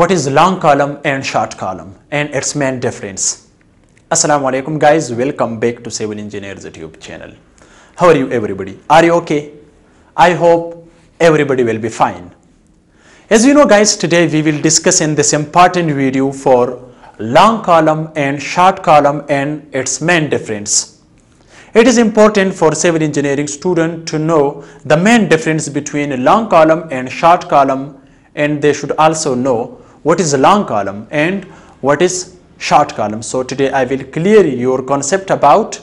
what is long column and short column and its main difference. Assalamu alaikum guys, welcome back to Civil Engineers YouTube channel. How are you everybody? Are you okay? I hope everybody will be fine. As you know guys, today we will discuss in this important video for long column and short column and its main difference. It is important for civil engineering student to know the main difference between long column and short column and they should also know what is a long column and what is short column. So today I will clear your concept about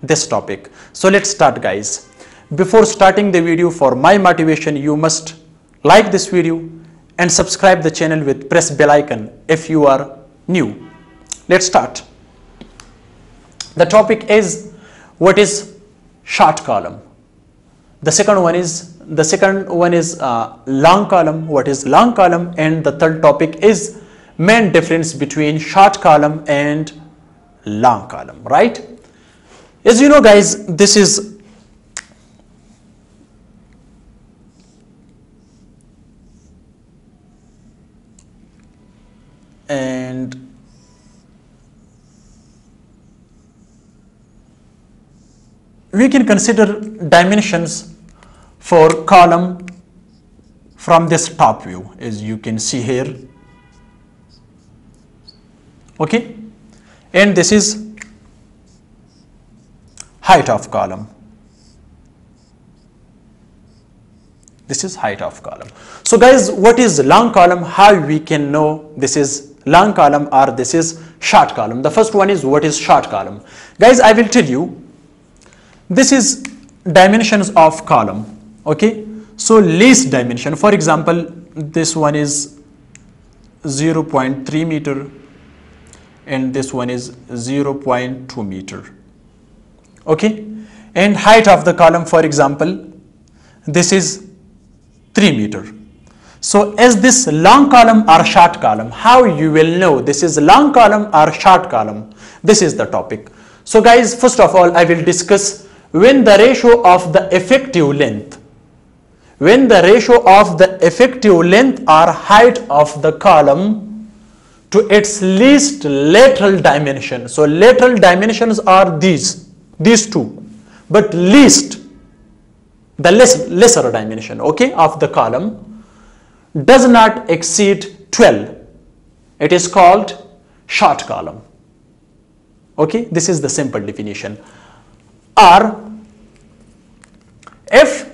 this topic. So let's start guys. Before starting the video for my motivation you must like this video and subscribe the channel with press bell icon if you are new. Let's start. The topic is what is short column. The second one is the second one is uh, long column. What is long column? And the third topic is main difference between short column and long column. Right? As you know, guys, this is and we can consider dimensions for column from this top view as you can see here. Okay? And this is height of column. This is height of column. So guys what is long column? How we can know this is long column or this is short column? The first one is what is short column? Guys i will tell you this is dimensions of column okay? So least dimension. For example this one is 0.3 meter and this one is 0.2 meter. Okay? And height of the column for example this is 3 meter. So is this long column or short column how you will know this is long column or short column? This is the topic. So guys first of all i will discuss when the ratio of the effective length when the ratio of the effective length or height of the column to its least lateral dimension. So lateral dimensions are these, these two, but least, the less, lesser dimension, okay, of the column does not exceed 12. It is called short column. Okay, this is the simple definition. Or if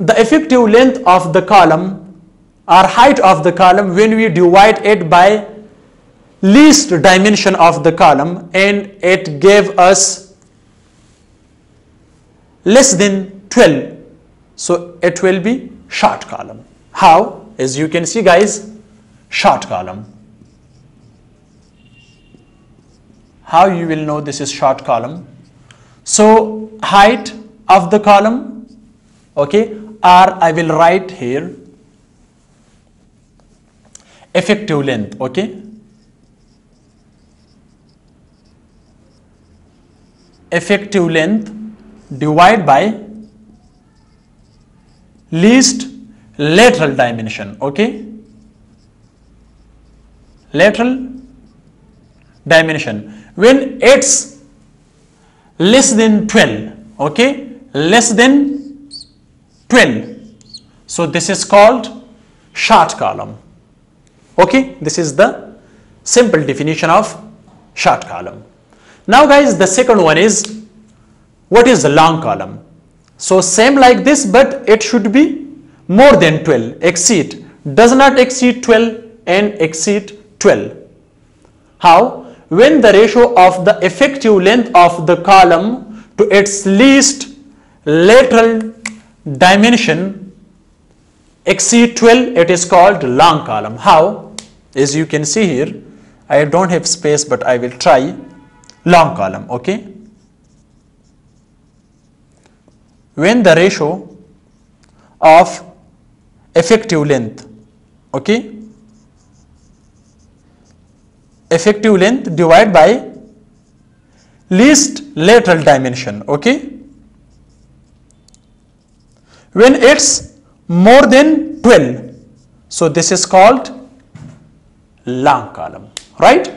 the effective length of the column or height of the column when we divide it by least dimension of the column and it gave us less than 12 so it will be short column. How? As you can see guys short column. How you will know this is short column? So height of the column okay or I will write here effective length okay? Effective length divide by least lateral dimension okay? Lateral dimension. When it's less than 12 okay? Less than 12. So this is called short column. Okay, this is the simple definition of short column. Now guys, the second one is what is the long column? So same like this, but it should be more than 12, exceed, does not exceed 12 and exceed 12. How? When the ratio of the effective length of the column to its least lateral dimension exceed 12 it is called long column. How? As you can see here I don't have space but I will try long column okay? When the ratio of effective length okay? Effective length divided by least lateral dimension okay when it's more than 12 so this is called long column right?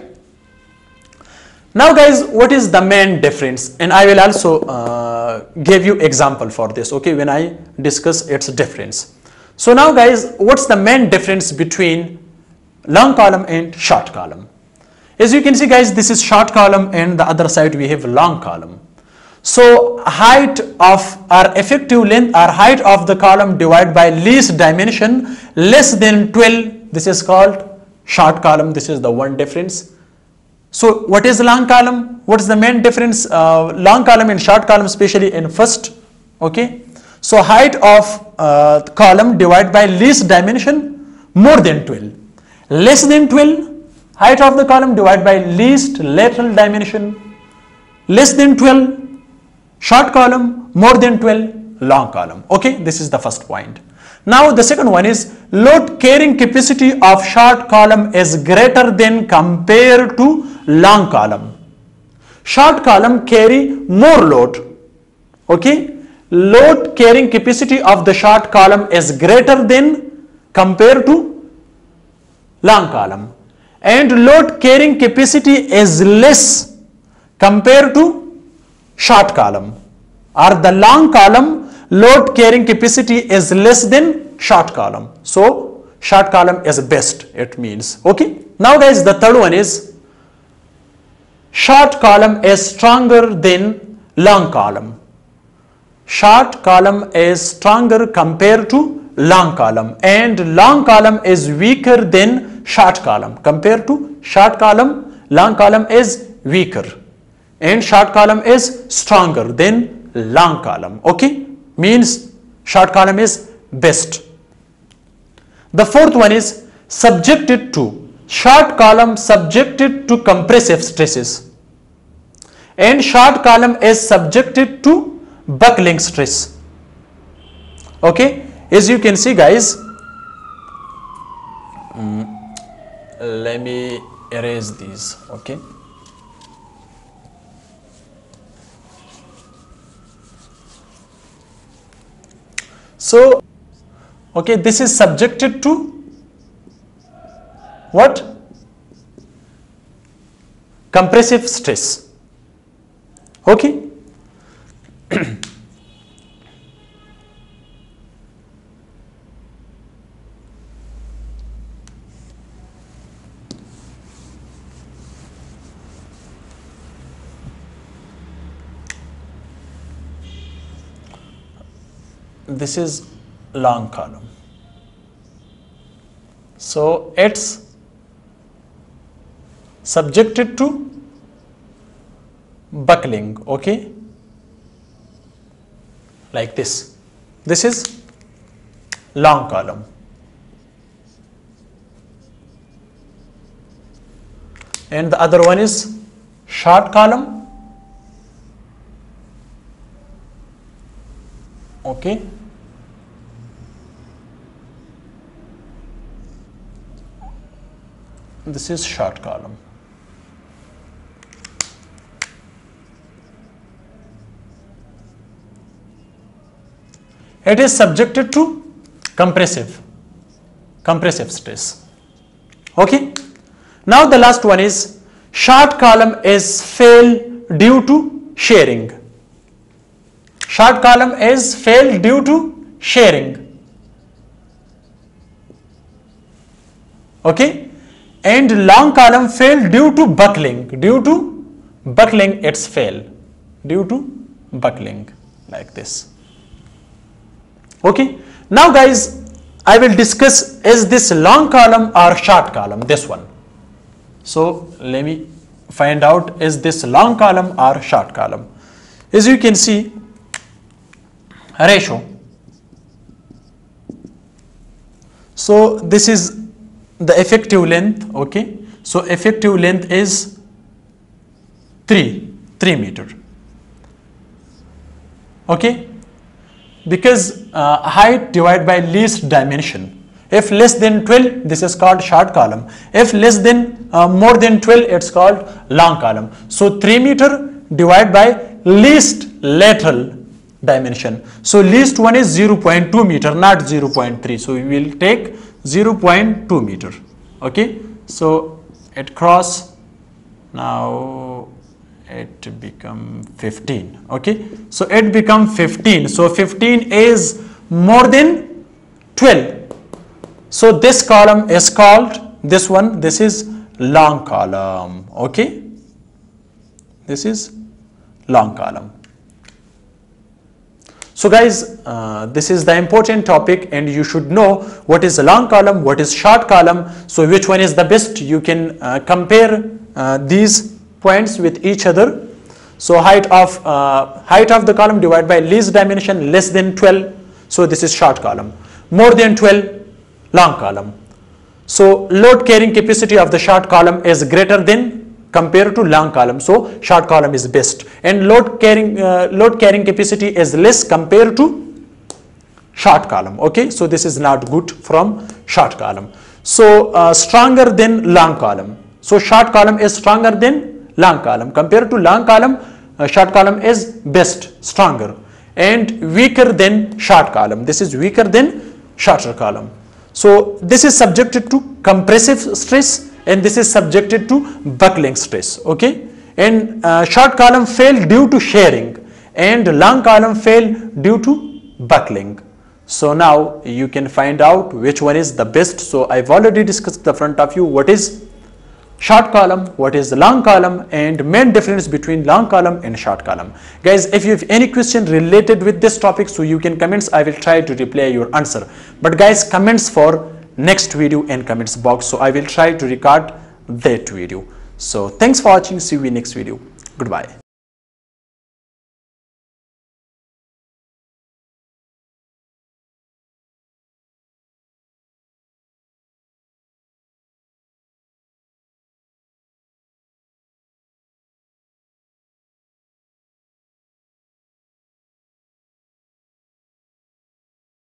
Now guys what is the main difference? And i will also uh, give you example for this okay when i discuss its difference. So now guys what's the main difference between long column and short column? As you can see guys this is short column and the other side we have long column so height of or effective length or height of the column divided by least dimension less than 12 this is called short column this is the one difference. So what is long column? What is the main difference? Uh, long column and short column especially in first okay? So height of uh, column divided by least dimension more than 12 less than 12 height of the column divided by least lateral dimension. Less than 12 short column more than 12 long column. Okay this is the first point. Now the second one is load carrying capacity of short column is greater than compared to long column. Short column carry more load. Okay load carrying capacity of the short column is greater than compared to long column. And load carrying capacity is less compared to short column or the long column load carrying capacity is less than short column. So short column is best it means okay. Now guys the third one is short column is stronger than long column. Short column is stronger compared to long column and long column is weaker than short column compared to short column long column is weaker and short column is stronger than long column okay? Means short column is best. The fourth one is subjected to short column subjected to compressive stresses. And short column is subjected to buckling stress. Okay? As you can see guys mm, let me erase these okay So, okay, this is subjected to what? Compressive stress. Okay. This is long column. So it's subjected to buckling, okay? Like this. This is long column. And the other one is short column. Okay. This is short column. It is subjected to compressive, compressive stress. Okay. Now the last one is short column is fail due to shearing. Short column is fail due to shearing. Okay and long column fail due to buckling due to buckling it's fail due to buckling like this. Okay now guys i will discuss is this long column or short column this one. So let me find out is this long column or short column? As you can see ratio. So this is the effective length okay? So effective length is 3 3 meter. Okay? Because uh, height divided by least dimension. If less than 12 this is called short column. If less than uh, more than 12 it's called long column. So 3 meter divided by least lateral dimension. So least one is 0.2 meter not 0.3 so we will take 0.2 meter. Okay? So it cross. Now it become 15 okay? So it become 15 so 15 is more than 12 so this column is called this one this is long column. Okay? This is long column so guys, uh, this is the important topic and you should know what is a long column, what is short column. So which one is the best? You can uh, compare uh, these points with each other. So height of uh, height of the column divided by least dimension less than 12. So this is short column. More than 12 long column. So load carrying capacity of the short column is greater than compared to long column. So short column is best and load carrying uh, load carrying capacity is less compared to short column. Okay, so this is not good from short column. So uh, stronger than long column. So short column is stronger than long column compared to long column. Uh, short column is best, stronger and weaker than short column. This is weaker than shorter column. So this is subjected to compressive stress and this is subjected to buckling stress okay? And uh, short column fail due to shearing and long column fail due to buckling. So now you can find out which one is the best. So i've already discussed the front of you. What is short column what is the long column and main difference between long column and short column. Guys if you have any question related with this topic so you can comments. I will try to reply your answer. But guys comments for next video in comments box. So i will try to record that video. So thanks for watching. See you in next video. Goodbye